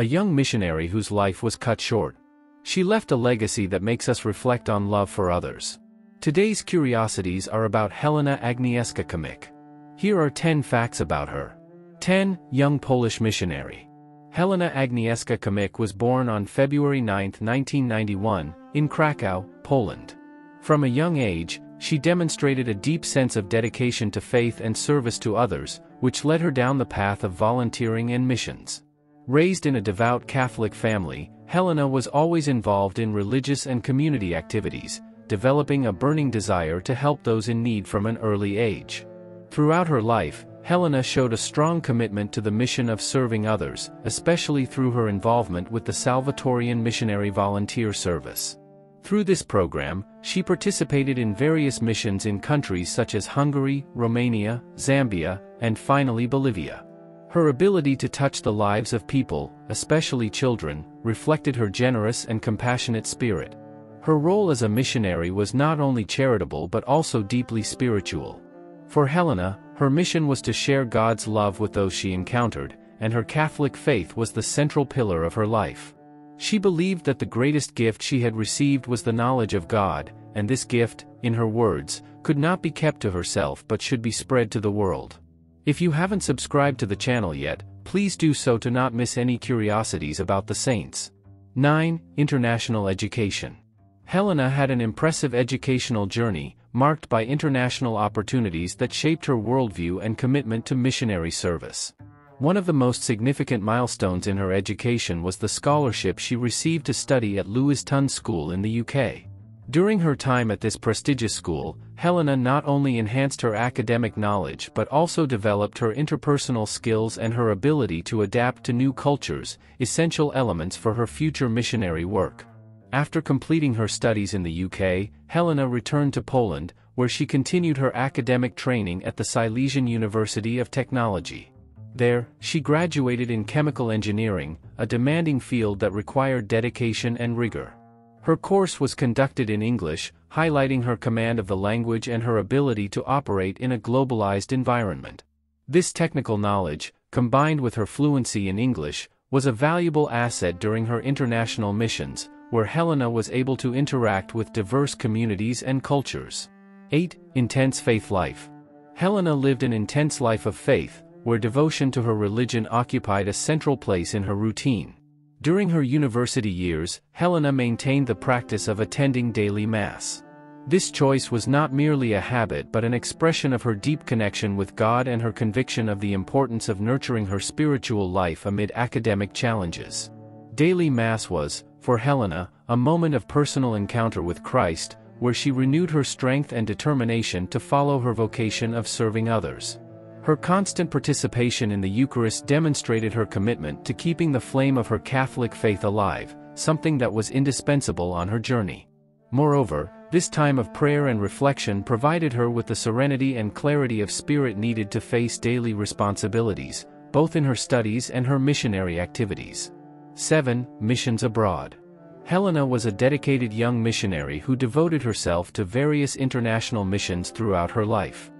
a young missionary whose life was cut short. She left a legacy that makes us reflect on love for others. Today's curiosities are about Helena Agnieszka Kmiec. Here are 10 facts about her. 10. Young Polish missionary. Helena Agnieszka Kmiec was born on February 9, 1991, in Krakow, Poland. From a young age, she demonstrated a deep sense of dedication to faith and service to others, which led her down the path of volunteering and missions. Raised in a devout Catholic family, Helena was always involved in religious and community activities, developing a burning desire to help those in need from an early age. Throughout her life, Helena showed a strong commitment to the mission of serving others, especially through her involvement with the Salvatorian Missionary Volunteer Service. Through this program, she participated in various missions in countries such as Hungary, Romania, Zambia, and finally Bolivia. Her ability to touch the lives of people, especially children, reflected her generous and compassionate spirit. Her role as a missionary was not only charitable but also deeply spiritual. For Helena, her mission was to share God's love with those she encountered, and her Catholic faith was the central pillar of her life. She believed that the greatest gift she had received was the knowledge of God, and this gift, in her words, could not be kept to herself but should be spread to the world. If you haven't subscribed to the channel yet, please do so to not miss any curiosities about the saints. 9. International Education Helena had an impressive educational journey, marked by international opportunities that shaped her worldview and commitment to missionary service. One of the most significant milestones in her education was the scholarship she received to study at Lewis Tun School in the UK. During her time at this prestigious school, Helena not only enhanced her academic knowledge but also developed her interpersonal skills and her ability to adapt to new cultures, essential elements for her future missionary work. After completing her studies in the UK, Helena returned to Poland, where she continued her academic training at the Silesian University of Technology. There, she graduated in chemical engineering, a demanding field that required dedication and rigor. Her course was conducted in English, highlighting her command of the language and her ability to operate in a globalized environment. This technical knowledge, combined with her fluency in English, was a valuable asset during her international missions, where Helena was able to interact with diverse communities and cultures. 8. Intense Faith Life Helena lived an intense life of faith, where devotion to her religion occupied a central place in her routine. During her university years, Helena maintained the practice of attending daily Mass. This choice was not merely a habit but an expression of her deep connection with God and her conviction of the importance of nurturing her spiritual life amid academic challenges. Daily Mass was, for Helena, a moment of personal encounter with Christ, where she renewed her strength and determination to follow her vocation of serving others. Her constant participation in the Eucharist demonstrated her commitment to keeping the flame of her Catholic faith alive, something that was indispensable on her journey. Moreover, this time of prayer and reflection provided her with the serenity and clarity of spirit needed to face daily responsibilities, both in her studies and her missionary activities. 7. Missions Abroad Helena was a dedicated young missionary who devoted herself to various international missions throughout her life.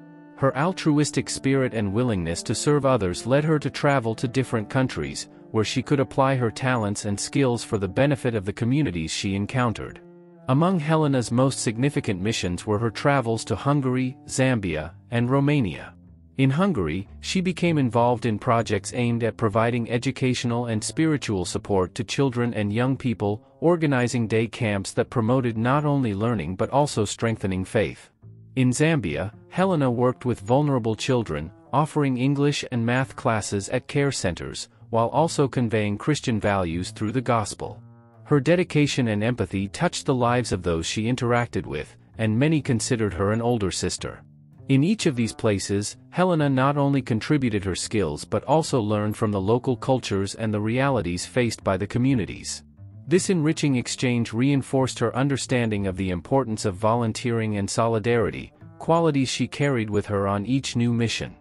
Her altruistic spirit and willingness to serve others led her to travel to different countries, where she could apply her talents and skills for the benefit of the communities she encountered. Among Helena's most significant missions were her travels to Hungary, Zambia, and Romania. In Hungary, she became involved in projects aimed at providing educational and spiritual support to children and young people, organizing day camps that promoted not only learning but also strengthening faith. In Zambia, Helena worked with vulnerable children, offering English and math classes at care centers, while also conveying Christian values through the gospel. Her dedication and empathy touched the lives of those she interacted with, and many considered her an older sister. In each of these places, Helena not only contributed her skills but also learned from the local cultures and the realities faced by the communities. This enriching exchange reinforced her understanding of the importance of volunteering and solidarity, qualities she carried with her on each new mission.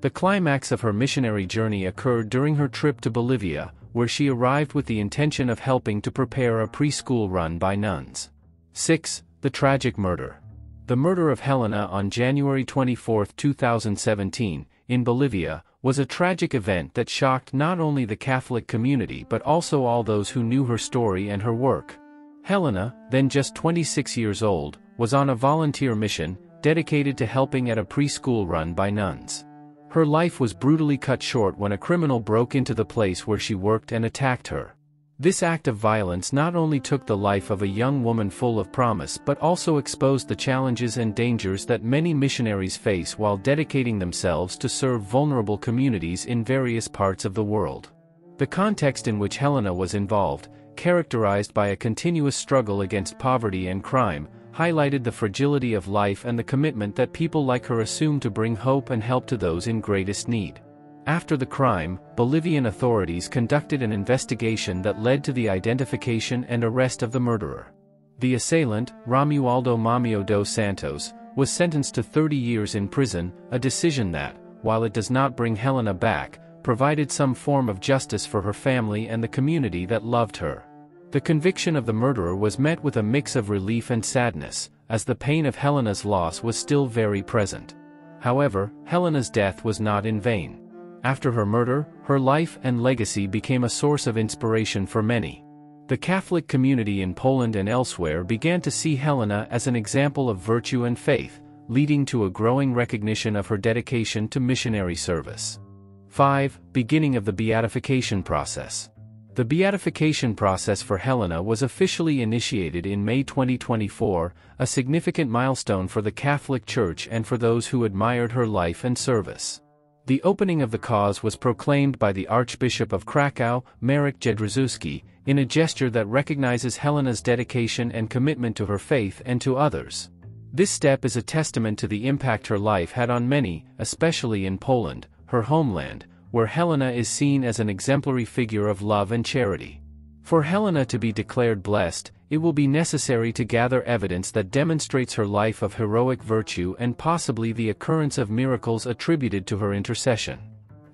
The climax of her missionary journey occurred during her trip to Bolivia, where she arrived with the intention of helping to prepare a preschool run by nuns. 6. The Tragic Murder the murder of Helena on January 24, 2017, in Bolivia, was a tragic event that shocked not only the Catholic community but also all those who knew her story and her work. Helena, then just 26 years old, was on a volunteer mission, dedicated to helping at a preschool run by nuns. Her life was brutally cut short when a criminal broke into the place where she worked and attacked her. This act of violence not only took the life of a young woman full of promise but also exposed the challenges and dangers that many missionaries face while dedicating themselves to serve vulnerable communities in various parts of the world. The context in which Helena was involved, characterized by a continuous struggle against poverty and crime, highlighted the fragility of life and the commitment that people like her assume to bring hope and help to those in greatest need. After the crime, Bolivian authorities conducted an investigation that led to the identification and arrest of the murderer. The assailant, Romualdo Mamio dos Santos, was sentenced to 30 years in prison, a decision that, while it does not bring Helena back, provided some form of justice for her family and the community that loved her. The conviction of the murderer was met with a mix of relief and sadness, as the pain of Helena's loss was still very present. However, Helena's death was not in vain. After her murder, her life and legacy became a source of inspiration for many. The Catholic community in Poland and elsewhere began to see Helena as an example of virtue and faith, leading to a growing recognition of her dedication to missionary service. 5. Beginning of the beatification process. The beatification process for Helena was officially initiated in May 2024, a significant milestone for the Catholic Church and for those who admired her life and service. The opening of the cause was proclaimed by the Archbishop of Krakow, Marek Jedraszewski, in a gesture that recognizes Helena's dedication and commitment to her faith and to others. This step is a testament to the impact her life had on many, especially in Poland, her homeland, where Helena is seen as an exemplary figure of love and charity. For Helena to be declared blessed, it will be necessary to gather evidence that demonstrates her life of heroic virtue and possibly the occurrence of miracles attributed to her intercession.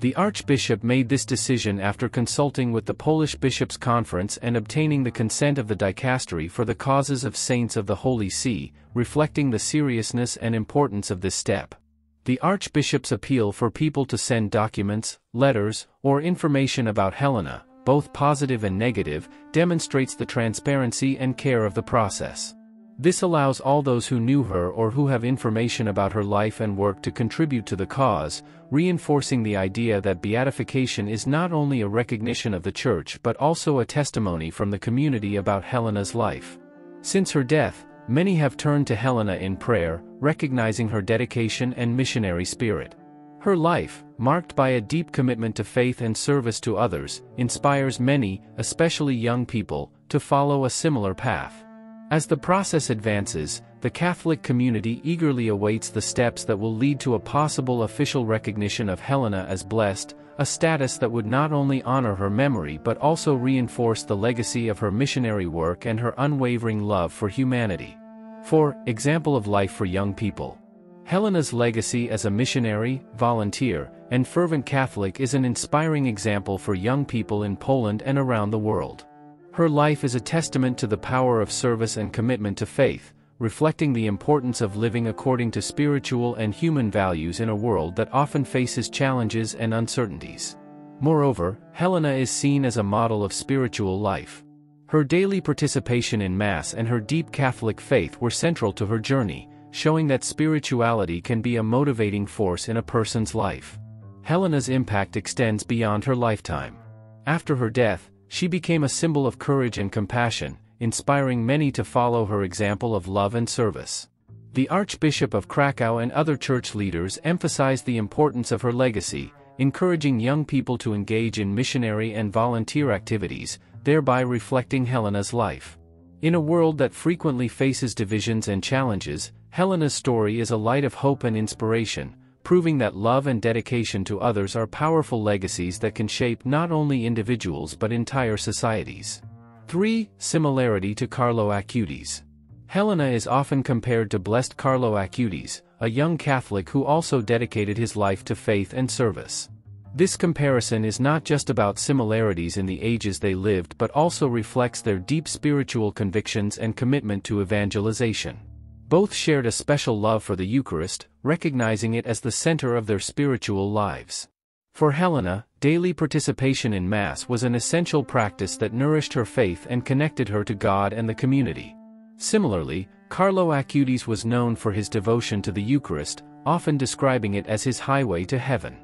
The Archbishop made this decision after consulting with the Polish Bishops' Conference and obtaining the consent of the dicastery for the causes of saints of the Holy See, reflecting the seriousness and importance of this step. The Archbishop's appeal for people to send documents, letters, or information about Helena, both positive and negative, demonstrates the transparency and care of the process. This allows all those who knew her or who have information about her life and work to contribute to the cause, reinforcing the idea that beatification is not only a recognition of the Church but also a testimony from the community about Helena's life. Since her death, Many have turned to Helena in prayer, recognizing her dedication and missionary spirit. Her life, marked by a deep commitment to faith and service to others, inspires many, especially young people, to follow a similar path. As the process advances, the Catholic community eagerly awaits the steps that will lead to a possible official recognition of Helena as blessed, a status that would not only honor her memory but also reinforce the legacy of her missionary work and her unwavering love for humanity. For example of life for young people. Helena's legacy as a missionary, volunteer, and fervent Catholic is an inspiring example for young people in Poland and around the world. Her life is a testament to the power of service and commitment to faith, reflecting the importance of living according to spiritual and human values in a world that often faces challenges and uncertainties. Moreover, Helena is seen as a model of spiritual life. Her daily participation in Mass and her deep Catholic faith were central to her journey, showing that spirituality can be a motivating force in a person's life. Helena's impact extends beyond her lifetime. After her death, she became a symbol of courage and compassion, inspiring many to follow her example of love and service. The Archbishop of Krakow and other church leaders emphasized the importance of her legacy, encouraging young people to engage in missionary and volunteer activities, thereby reflecting Helena's life. In a world that frequently faces divisions and challenges, Helena's story is a light of hope and inspiration, proving that love and dedication to others are powerful legacies that can shape not only individuals but entire societies. 3. Similarity to Carlo Acutis. Helena is often compared to Blessed Carlo Acutis, a young Catholic who also dedicated his life to faith and service. This comparison is not just about similarities in the ages they lived but also reflects their deep spiritual convictions and commitment to evangelization. Both shared a special love for the Eucharist, recognizing it as the center of their spiritual lives. For Helena, daily participation in Mass was an essential practice that nourished her faith and connected her to God and the community. Similarly, Carlo Acutis was known for his devotion to the Eucharist, often describing it as his highway to heaven.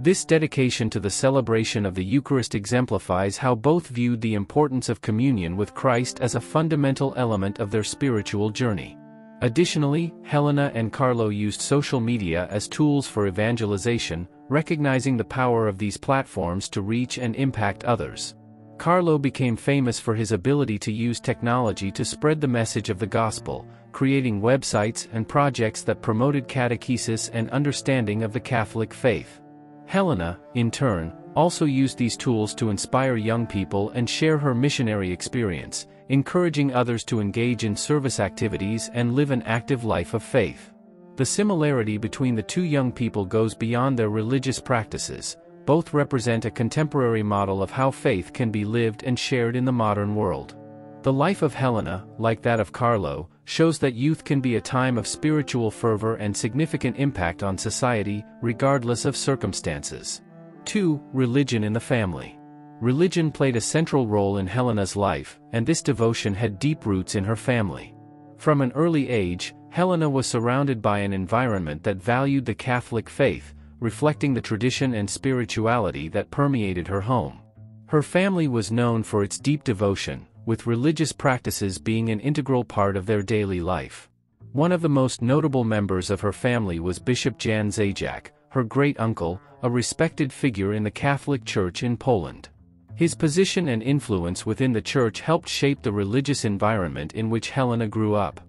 This dedication to the celebration of the Eucharist exemplifies how both viewed the importance of communion with Christ as a fundamental element of their spiritual journey. Additionally, Helena and Carlo used social media as tools for evangelization, recognizing the power of these platforms to reach and impact others. Carlo became famous for his ability to use technology to spread the message of the gospel, creating websites and projects that promoted catechesis and understanding of the Catholic faith. Helena, in turn, also used these tools to inspire young people and share her missionary experience, encouraging others to engage in service activities and live an active life of faith. The similarity between the two young people goes beyond their religious practices, both represent a contemporary model of how faith can be lived and shared in the modern world. The life of Helena, like that of Carlo, shows that youth can be a time of spiritual fervor and significant impact on society, regardless of circumstances. 2. Religion in the family. Religion played a central role in Helena's life, and this devotion had deep roots in her family. From an early age, Helena was surrounded by an environment that valued the Catholic faith, reflecting the tradition and spirituality that permeated her home. Her family was known for its deep devotion, with religious practices being an integral part of their daily life. One of the most notable members of her family was Bishop Jan Zajac, her great-uncle, a respected figure in the Catholic Church in Poland. His position and influence within the church helped shape the religious environment in which Helena grew up.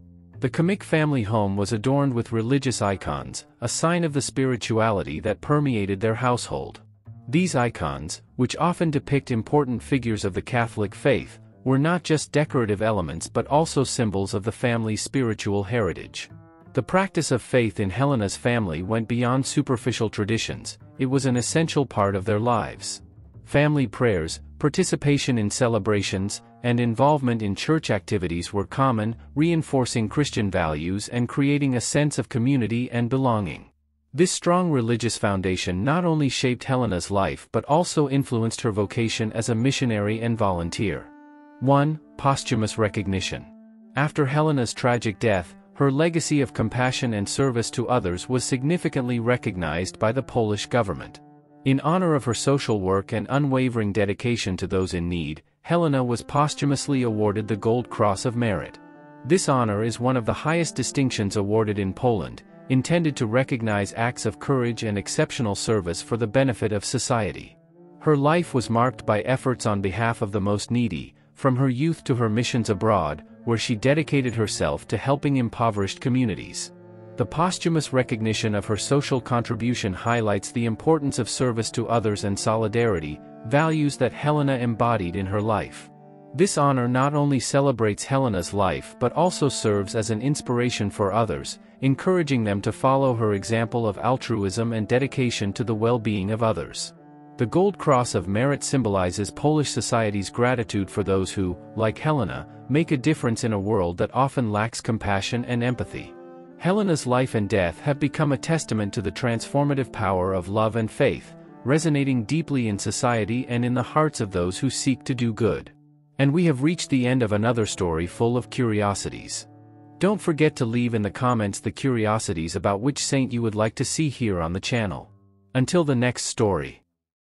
The Kmiec family home was adorned with religious icons, a sign of the spirituality that permeated their household. These icons, which often depict important figures of the Catholic faith, were not just decorative elements but also symbols of the family's spiritual heritage. The practice of faith in Helena's family went beyond superficial traditions, it was an essential part of their lives family prayers, participation in celebrations, and involvement in church activities were common, reinforcing Christian values and creating a sense of community and belonging. This strong religious foundation not only shaped Helena's life but also influenced her vocation as a missionary and volunteer. 1. Posthumous recognition. After Helena's tragic death, her legacy of compassion and service to others was significantly recognized by the Polish government. In honor of her social work and unwavering dedication to those in need, Helena was posthumously awarded the Gold Cross of Merit. This honor is one of the highest distinctions awarded in Poland, intended to recognize acts of courage and exceptional service for the benefit of society. Her life was marked by efforts on behalf of the most needy, from her youth to her missions abroad, where she dedicated herself to helping impoverished communities. The posthumous recognition of her social contribution highlights the importance of service to others and solidarity, values that Helena embodied in her life. This honor not only celebrates Helena's life but also serves as an inspiration for others, encouraging them to follow her example of altruism and dedication to the well-being of others. The Gold Cross of Merit symbolizes Polish society's gratitude for those who, like Helena, make a difference in a world that often lacks compassion and empathy. Helena's life and death have become a testament to the transformative power of love and faith, resonating deeply in society and in the hearts of those who seek to do good. And we have reached the end of another story full of curiosities. Don't forget to leave in the comments the curiosities about which saint you would like to see here on the channel. Until the next story.